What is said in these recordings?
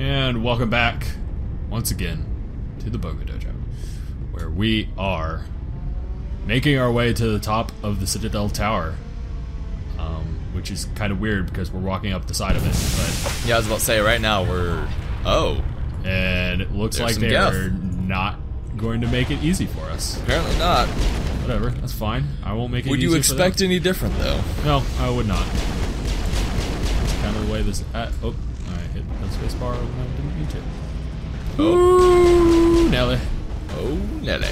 And welcome back once again to the BOGO Dojo, where we are making our way to the top of the Citadel Tower, um, which is kind of weird because we're walking up the side of it, Yeah, I was about to say right now we're. Oh, and it looks There's like some they're Geth. not going to make it easy for us. apparently not. Whatever, that's fine. I won't make it. Would you easier for them. expect any different though? No, I would not. That's kind of the way this. Uh, oh, I hit the space bar when I didn't need to. Oh, Ooh, Nelly. oh, Nelly.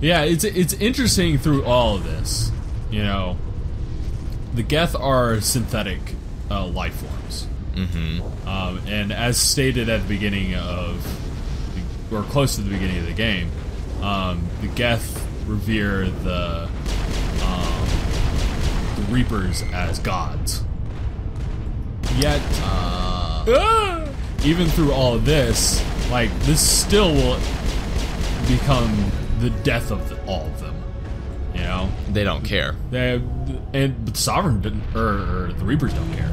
Yeah, it's it's interesting through all of this. You know, the Geth are synthetic uh, life forms, Mm-hmm. um, and as stated at the beginning of, the, or close to the beginning of the game, um, the Geth revere the um, the Reapers as gods. Yet, Uh, even through all of this, like this still will become the death of the, all of them. You know, they don't care. they and but the sovereign didn't, or, or the reapers don't care.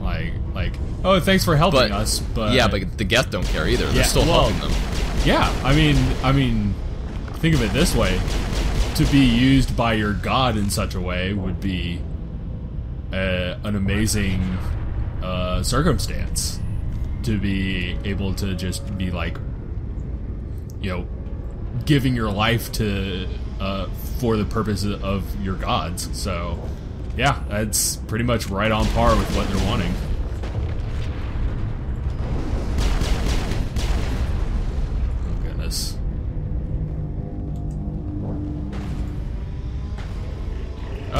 Like, like, oh, thanks for helping But us, but yeah, but the Geth don't care either. They're Yeah, still well- helping them. yeah, I mean, I mean, think of it this way: to be used by your god in such a way would be uh, an amazing uh, circumstance. To be able to just be like, you know, giving your life to uh, for the purpose of your gods. So, yeah, that's pretty much right on par with what they're wanting.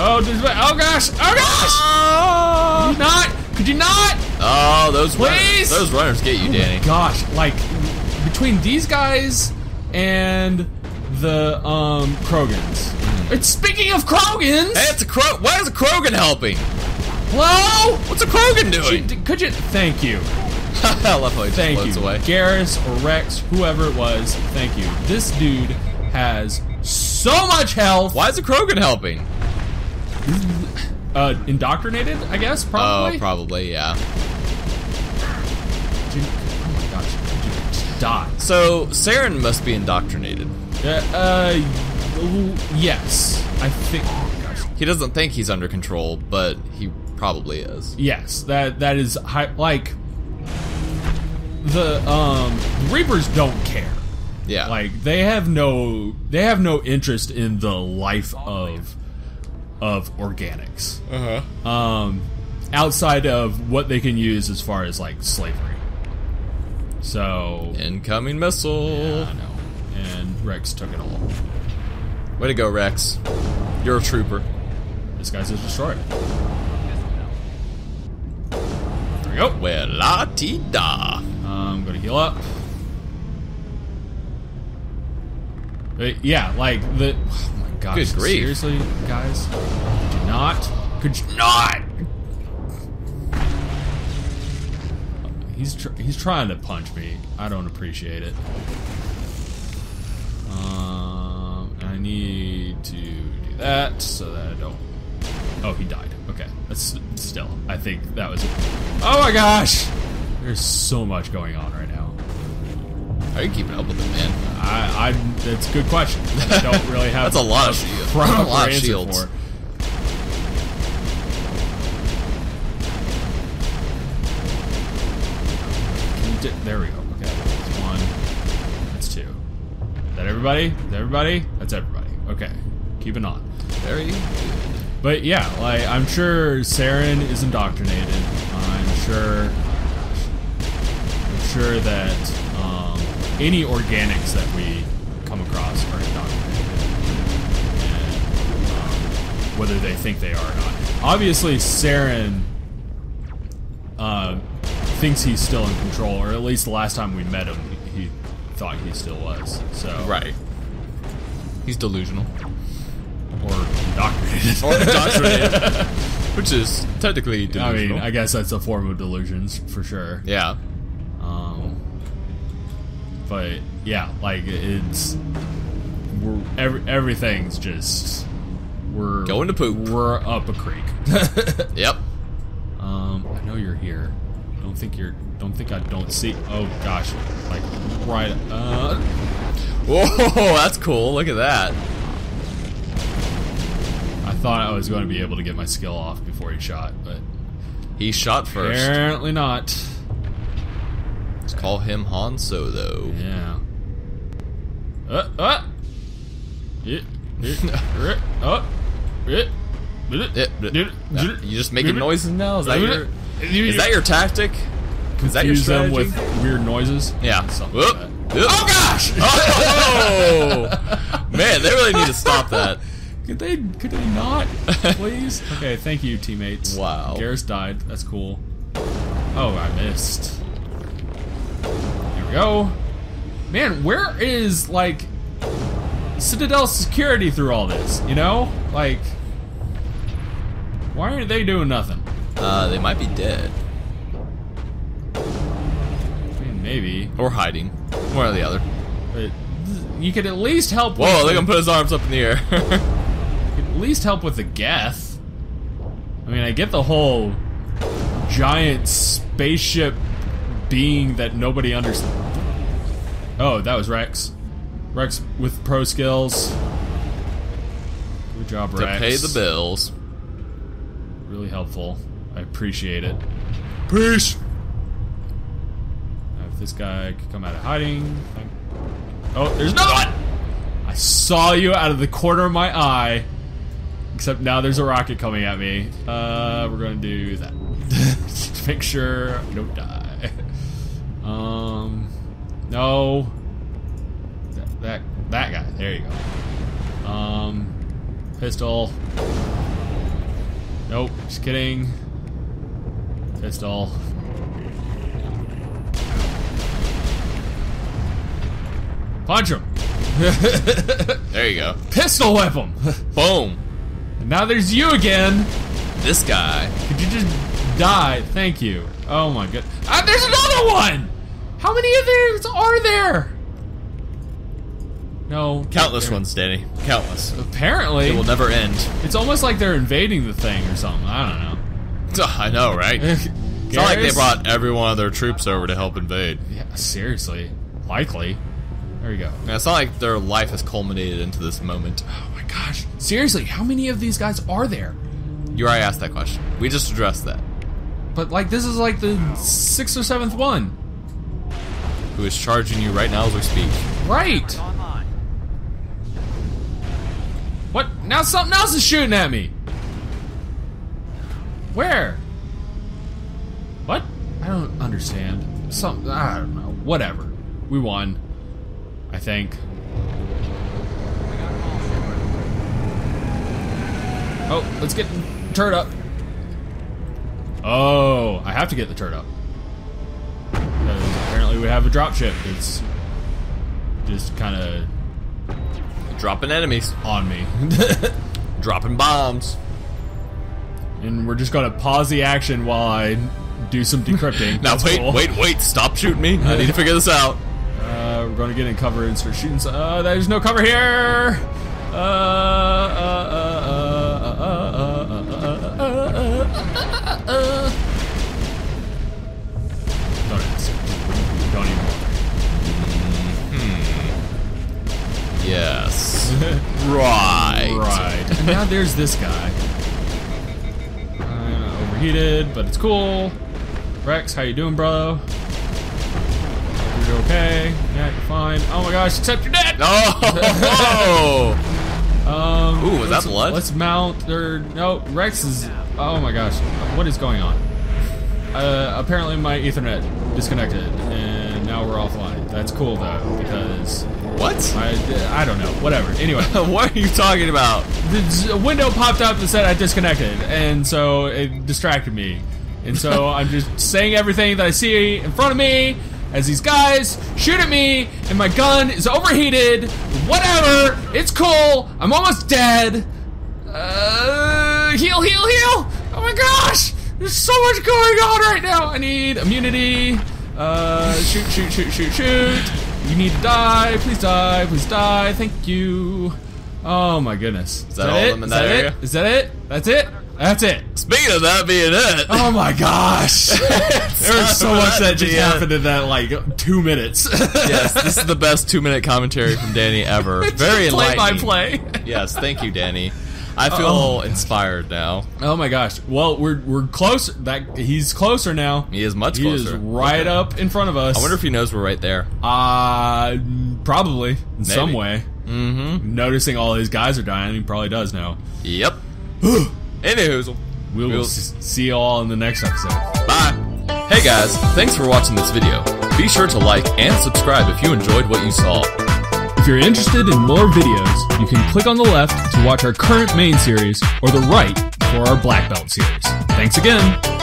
Oh, does- oh gosh! Oh gosh! Could you not? Could you not? Oh, those runners, those runners get you, Danny. Gosh, like between these guys and the um Krogans. It's speaking of Krogans. Hey, it's a Kro. Why is a Krogan helping? Hello? What's a Krogan doing? Could, could you? Thank you. I love how he Thank floats you, away. Garrus or Wrex, whoever it was. Thank you. This dude has so much health. Why is a Krogan helping? Uh, indoctrinated, I guess. Probably. Oh, probably, yeah. You- oh my gosh! Just die? So Saren must be indoctrinated. Uh, uh, yes. I think. Oh my gosh. He doesn't think he's under control, but he probably is. Yes, that that is high, like the um Reapers don't care. Yeah. Like they have no they have no interest in the life of of organics. uh-huh. Um outside of what they can use as far as like slavery. So Incoming missile. I know. And Wrex took it all. Way to go, Wrex. You're a trooper. This guy's just destroyed. There we go. Well, la ti da. I'm gonna heal up. But yeah, like the. Oh my gosh! Good grief. Seriously, guys, could you not? Could you not? He's tr- he's trying to punch me. I don't appreciate it. Um, I need to do that so that I don't. Oh, he died. Okay, that's still. I think that was it. Oh my gosh! There's so much going on right now. How are you keeping up with it, man? I, I that's a good question. I don't really have. That's a lot of shields. proper a lot of shields. for. Can you di- there we go. Okay, that's one. That's two. Is that everybody? Is that everybody? That's everybody. Okay, keep it on. Very good. But yeah, like I'm sure Saren is indoctrinated. I'm sure. I'm sure that any organics that we come across are indoctrinated, and um, whether they think they are or not. Obviously, Saren uh, thinks he's still in control, or at least the last time we met him, he thought he still was. So Right. He's delusional. or indoctrinated. Or indoctrinated. Which is technically I mean, I guess that's a form of delusions for sure. yeah. But yeah, like it's we're every, everything's just we're Going to poop. We're up a creek. Yep. um, I know you're here. don't think you're. Don't think I don't see. Oh gosh, like right. Uh, Whoa, that's cool. Look at that. I thought I was going to be able to get my skill off before he shot, but He shot first. apparently not. Let's call him Han Solo. Yeah. Uh, uh. Yeah. uh, yeah. Yeah, but- Uh, You just making noises now? Is that your is that your tactic? Is that your Confuse them with weird noises? Yeah. Whoop. like. Oh gosh! Oh! Man, they really need to stop that. Could they could they not, please? Okay, thank you, teammates. Wow. Garrus died. That's cool. Oh, I missed. Go. Man, where is like Citadel security through all this? You know, like why aren't they doing nothing? Uh, they might be dead I mean, maybe, or hiding, one or the other. but you could at least help. Whoa! at him put his arms up in the air. at least help with the Geth. I mean, I get the whole giant spaceship being that nobody understands. Oh, that was Wrex. Wrex with pro skills. Good job, to Wrex. pay the bills. Really helpful. I appreciate it. Peace. Now, if this guy could come out of hiding. Oh, there's another one! I saw you out of the corner of my eye. Except now there's a rocket coming at me. Uh, we're gonna do that. Just to make sure I don't die. Um, no. That, that, that guy. There you go. Um, pistol. Nope, just kidding. Pistol. Punch him. There you go. Pistol whip him. Boom. And now there's you again. This guy. Could you just die? Thank you. Oh my god. Ah, there's another one! How many of these are there? No. Countless ones, Danny. Countless. Apparently. It will never end. It's almost like they're invading the thing or something. I don't know. I know, right? It's not like they brought every one of their troops over to help invade. Yeah, seriously. Likely. There you go. Now, It's not like their life has culminated into this moment. Oh my gosh. Seriously, how many of these guys are there? You already asked that question. We just addressed that. But like this is like the sixth or seventh one. Who is charging you right now as we speak? Right. What? Now something else is shooting at me. Where? What? I don't understand. Some I don't know. Whatever. We won. I think. Oh, let's get the turret up. Oh, I have to get the turret up. Apparently we have a dropship. It's just kind of Dropping enemies. on me. Dropping bombs. and we're just gonna pause the action while I do some decrypting. Now That's wait, cool. wait, wait! Stop shooting me! I need to figure this out. Uh, we're gonna get in cover and start shooting. some- Uh, there's no cover here. Uh, uh, uh, And now there's this guy. Uh, overheated, but it's cool. Wrex, how you doing, bro? Hope You're okay. Yeah, you're fine. Oh my gosh, except you're dead. Oh! Um, Ooh, was that blood? Let's mount. Or no, Wrex is. Oh my gosh, what is going on? Uh, apparently my Ethernet disconnected, and we're offline. That's cool though, because what? I I don't know. Whatever. Anyway. what are you talking about? the window popped up that said I disconnected, and so it distracted me. And so I'm just saying everything that I see in front of me as these guys shoot at me, and my gun is overheated. Whatever, it's cool. I'm almost dead. Uh, heal, heal, heal! Oh my gosh, there's so much going on right now. I need immunity. Uh, shoot, shoot, shoot, shoot, shoot. You need to die. Please die. Please die. Thank you. Oh my goodness. Is that all of it? them in that that area? it? Is that it? That's it? That's it. Speaking of that being it. Oh my gosh. There's so much that just happened in that like two minutes. yes, this is the best two minute commentary from Danny ever. Very play by play. yes, thank you, Danny. I feel Oh. inspired now. Oh my gosh. Well, we're we're close. That he's closer now. He is much He is closer. right up in front of us. I wonder if he knows we're right there. Uh, probably in some way. Mm-hmm. Noticing all his guys are dying, he probably does now. Yep. Anywho, We'll, We'll- s- see you all in the next episode. bye. Hey guys, thanks for watching this video. Be sure to like and subscribe if you enjoyed what you saw. If you're interested in more videos, you can click on the left to watch our current main series or the right for our black belt series. Thanks again.